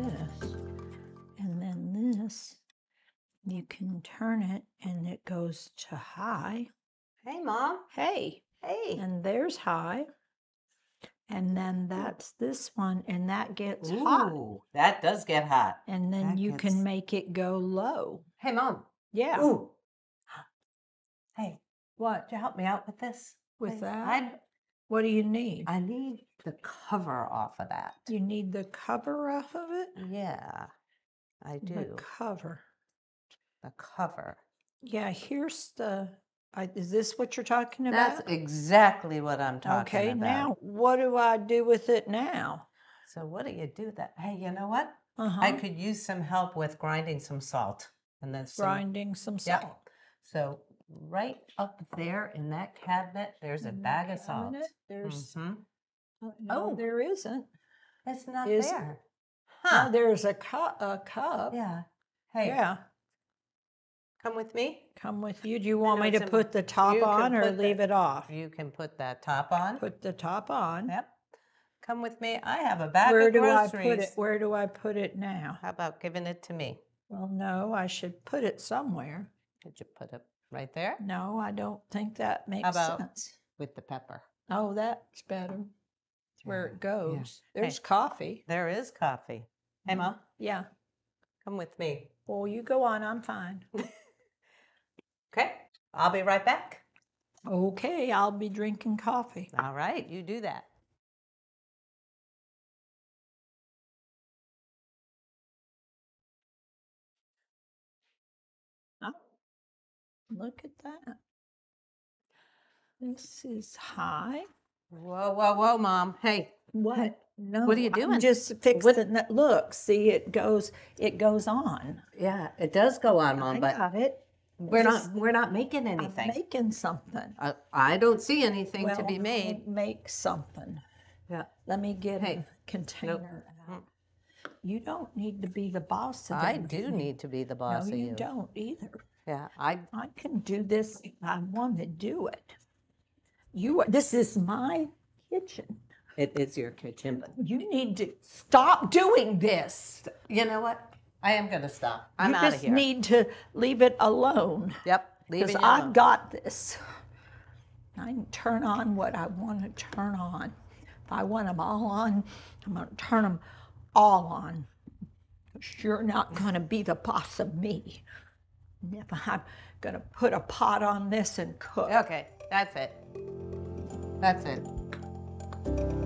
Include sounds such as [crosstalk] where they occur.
this. And then this, you can turn it and it goes to high. Hey, Mom. Hey, Hey. and there's high. And then that's this one, and that gets hot. Ooh, that does get hot. And then that you gets- can make it go low. Hey, Mom. Yeah. Ooh. [gasps] Hey, What? you help me out with this? With please? that? I, What do you need? I need the cover off of that. you need the cover off of it? Yeah, I do. The cover. The cover. Yeah, here's the. I, is this what you're talking about? That's exactly what I'm talking okay, about. Okay, now what do I do with it now? So what do you do with that? Hey, you know what? Uh-huh. I could use some help with grinding some salt and then some grinding some salt. So right up there in that cabinet, there's a bag of salt. There's Mhm. oh, no, Oh. there isn't. It's not Is- there. Huh? there's a cup. A cup. yeah. Hey, Yeah. come with me. Come with you. Do you want me to in- put the top on or put the- leave it off? You can put that top on. Put the top on. Yep. Come with me. I have a bag Where of do. I put it? Where do I put it now? How about giving it to me? Well, no, I should put it somewhere. Could you put it right there No, I don't think that makes about- sense. with the pepper? Oh, that's better. It's where Yeah, it goes. Hey. There's coffee. There is coffee. Hey, Mhm. Mom, Yeah. come with me. Well, you go on. I'm fine. [laughs] Okay. I'll be right back. Okay, I'll be drinking coffee. All right. You do that. Look at that. This is high. Whoa, whoa, whoa, Mom. Hey, What? No. What are you I'm doing? just fixing it. Look, see, it goes. It goes on. yeah, it does go on, Mom, I but got it. we're just- not we're not making I'm anything. making something. Uh, I don't see anything to be made. Make something. Yeah. Let me get Hey, a container. out. You don't need to be the boss of I do need to be the No, boss of you you. don't either. Yeah, I I can do this if I want to do it. You are, this is my kitchen. it is your kitchen, but You need to stop doing this. you know what? I am gonna stop. I'm you out of here. You just need to leave it alone. yep, leave Because I've alone. got this. I can turn on what I want to turn on. If I want them all on, I'm going to turn them all on. you're not going to be the boss of me. I'm to put a pot on this and cook. Okay, that's it. That's it.